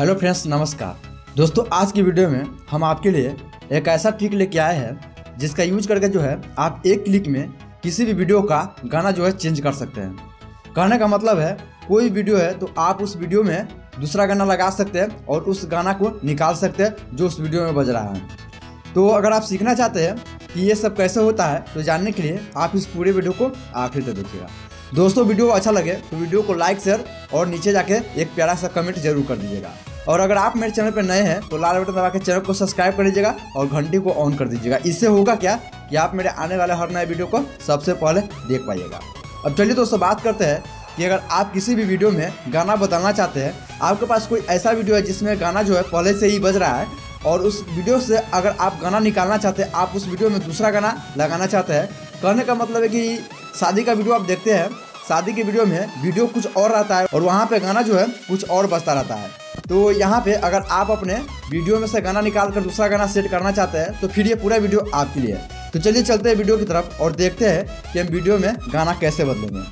Hello friends, नमस्कार। दोस्तों, आज की वीडियो में हम आपके लिए एक ऐसा ट्रिक लेके आए हैं, जिसका यूज़ करके जो है, आप एक क्लिक में किसी भी वीडियो का गाना जो है, चेंज कर सकते हैं। कहने का मतलब है, कोई वीडियो है तो आप उस वीडियो में दूसरा गाना लगा सकते हैं और उस गाना को निकाल सकते हैं, जो उस वीडियो में बज रहा है। तो अगर आप सीखना चाहते हैं कि ये सब कैसे होता है तो जानने के लिए आप इस पूरे वीडियो को आखिर तक देखिएगा। दोस्तों, वीडियो अच्छा लगे तो वीडियो को लाइक, शेयर और नीचे जाके एक प्यारा सा कमेंट ज़रूर कर दीजिएगा। और अगर आप मेरे चैनल पर नए हैं तो लाल बटन दबा के चैनल को सब्सक्राइब कर लीजिएगा और घंटी को ऑन कर दीजिएगा। इससे होगा क्या कि आप मेरे आने वाले हर नए वीडियो को सबसे पहले देख पाइएगा। अब चलिए दोस्तों, बात करते हैं कि अगर आप किसी भी वीडियो में गाना बताना चाहते हैं, आपके पास कोई ऐसा वीडियो है जिसमें गाना जो है पहले से ही बज रहा है और उस वीडियो से अगर आप गाना निकालना चाहते हैं, आप उस वीडियो में दूसरा गाना लगाना चाहते हैं, कहने का मतलब है कि शादी का वीडियो आप देखते हैं। शादी के वीडियो में वीडियो कुछ और रहता है और वहाँ पे गाना जो है कुछ और बजता रहता है। तो यहाँ पे अगर आप अपने वीडियो में से गाना निकाल कर दूसरा गाना सेट करना चाहते हैं तो फिर ये पूरा वीडियो आपके लिए है। तो चलिए चलते हैं वीडियो की तरफ़ और देखते हैं कि हम वीडियो में गाना कैसे बदलेंगे।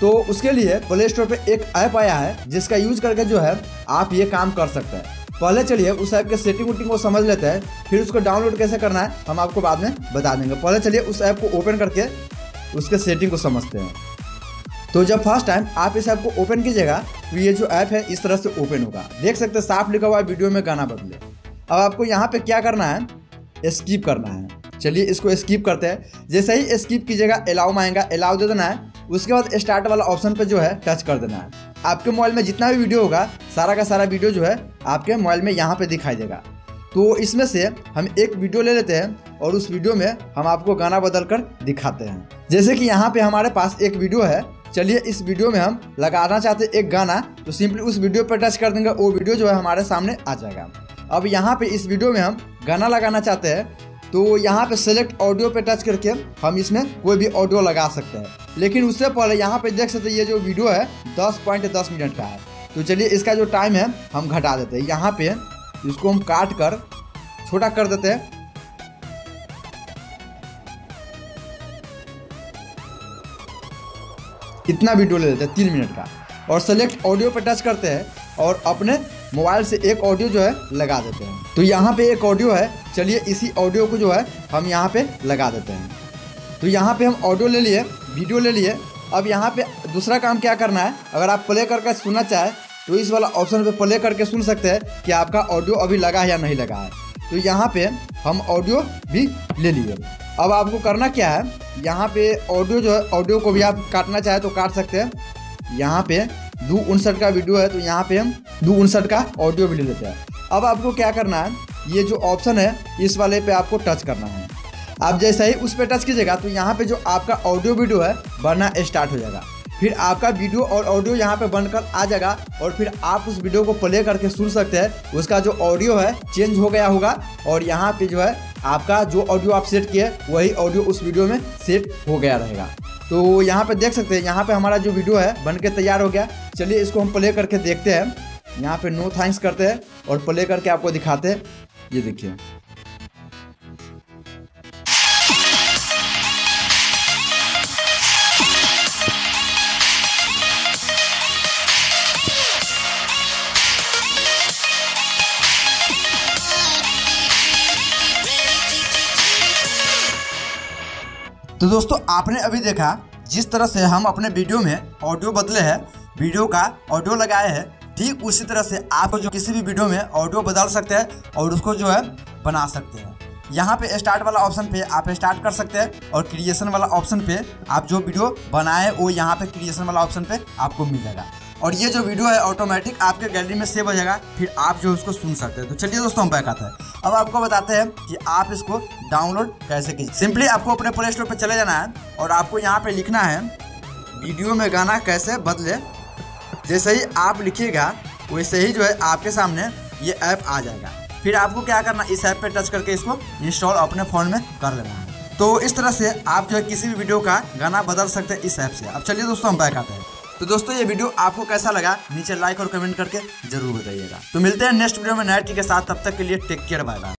तो उसके लिए प्ले स्टोर पर एक ऐप आया है, जिसका यूज़ करके जो है, आप ये काम कर सकते हैं। पहले चलिए उस ऐप के सेटिंग वुटिंग को समझ लेते हैं, फिर उसको डाउनलोड कैसे करना है, हम आपको बाद में बता देंगे। पहले चलिए उस ऐप को ओपन करके उसके सेटिंग को समझते हैं। तो जब फ़र्स्ट टाइम आप इस ऐप को ओपन कीजिएगा ये जो ऐप है, इस तरह से ओपन होगा। देख सकते हैं, साफ़ लिखा हुआ है वीडियो में गाना बदले। अब आपको यहाँ पे क्या करना है? स्किप करना है। चलिए, इसको स्किप करते हैं। जैसे ही स्किप कीजिएगा अलाउ में अलाउ दे देना है। उसके बाद स्टार्ट वाला ऑप्शन पे जो है टच कर देना है। आपके मोबाइल में जितना भी वीडियो होगा, सारा का सारा वीडियो जो है, आपके मोबाइल में यहाँ पे दिखाई देगा। तो इसमें से हम एक वीडियो ले लेते हैं और उस वीडियो में हम आपको गाना बदल कर दिखाते हैं। जैसे कि यहाँ पे हमारे पास एक वीडियो है चलिए, इस वीडियो में हम लगाना चाहते एक गाना तो सिंपली उस वीडियो पर टच कर देंगे, वो वीडियो जो है हमारे सामने आ जाएगा। अब यहाँ पे इस वीडियो में हम गाना लगाना चाहते हैं तो यहाँ पे सेलेक्ट ऑडियो पे टच करके हम इसमें कोई भी ऑडियो लगा सकते हैं। लेकिन उससे पहले यहाँ पे देख सकते हैं, ये जो वीडियो है, दस पॉइंट दस मिनट का है। तो चलिए, इसका जो टाइम है, हम घटा देते हैं। यहाँ पे इसको हम काट कर, छोटा कर देते हैं। इतना वीडियो ले लेते हैं, तीन मिनट का। और सेलेक्ट ऑडियो पर टच करते हैं और अपने मोबाइल से एक ऑडियो जो है लगा देते हैं। तो यहाँ पे एक ऑडियो है, चलिए इसी ऑडियो को जो है हम यहाँ पे लगा देते हैं। तो यहाँ पे हम ऑडियो ले लिए वीडियो ले लिए। अब यहाँ पे दूसरा काम क्या करना है, अगर आप प्ले करके सुनना चाहें तो इस वाला ऑप्शन पे प्ले करके सुन सकते हैं कि आपका ऑडियो अभी लगा है या नहीं लगा है। तो यहाँ पे हम ऑडियो भी ले लिए। अब आपको करना क्या है? यहाँ पे ऑडियो जो है ऑडियो को भी आप काटना चाहे तो काट सकते हैं। यहाँ पे दो उनसठ का वीडियो है तो यहाँ पे हम दो उनसठ का ऑडियो भी ले लेते हैं। अब आपको क्या करना है? ये जो ऑप्शन है, इस वाले पे आपको टच करना है। आप जैसे ही उस पर टच कीजिएगा तो यहाँ पे जो आपका ऑडियो वीडियो है, बनना स्टार्ट हो जाएगा। फिर आपका वीडियो और ऑडियो यहाँ पे बनकर आ जाएगा, और फिर आप उस वीडियो को प्ले करके सुन सकते हैं। उसका जो ऑडियो है चेंज हो गया होगा, और यहाँ पे जो है आपका जो ऑडियो आप सेट किया वही ऑडियो उस वीडियो में सेट हो गया रहेगा। तो यहाँ पे देख सकते हैं, यहाँ पे हमारा जो वीडियो है, बन के तैयार हो गया। चलिए इसको हम प्ले करके देखते हैं। यहाँ पे नो थैंक्स करते हैं और प्ले करके आपको दिखाते हैं। ये देखिए। तो दोस्तों, आपने अभी देखा, जिस तरह से हम अपने वीडियो में ऑडियो बदले हैं, वीडियो का ऑडियो लगाए हैं, ठीक उसी तरह से आप जो किसी भी वीडियो में ऑडियो बदल सकते हैं और उसको जो है बना सकते हैं। यहाँ पे स्टार्ट वाला ऑप्शन पे आप स्टार्ट कर सकते हैं और क्रिएशन वाला ऑप्शन पे आप जो वीडियो बनाए, वो यहाँ पे क्रिएशन वाला ऑप्शन पे आपको मिल जाएगा और ये जो वीडियो है ऑटोमेटिक आपके गैलरी में सेव हो जाएगा, फिर आप जो उसको सुन सकते हैं। तो चलिए दोस्तों, हम बैक आते हैं। अब आपको बताते हैं कि आप इसको डाउनलोड कैसे कीजिए। सिंपली आपको अपने प्ले स्टोर पर चले जाना है और आपको यहाँ पे लिखना है वीडियो में गाना कैसे बदले। जैसे ही आप लिखिएगा, वैसे ही जो है आपके सामने ये ऐप आ जाएगा। फिर आपको क्या करना, इस ऐप पे टच करके इसको इंस्टॉल अपने फ़ोन में कर लेना है। तो इस तरह से आप जो है किसी भी वीडियो का गाना बदल सकते हैं इस ऐप से। अब चलिए दोस्तों, हम बैक आते हैं। तो दोस्तों, ये वीडियो आपको कैसा लगा? नीचे लाइक और कमेंट करके ज़रूर बताइएगा। तो मिलते हैं नेक्स्ट वीडियो में नए के साथ। तब तक के लिए टेक केयर बाय बाय